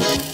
Thank you.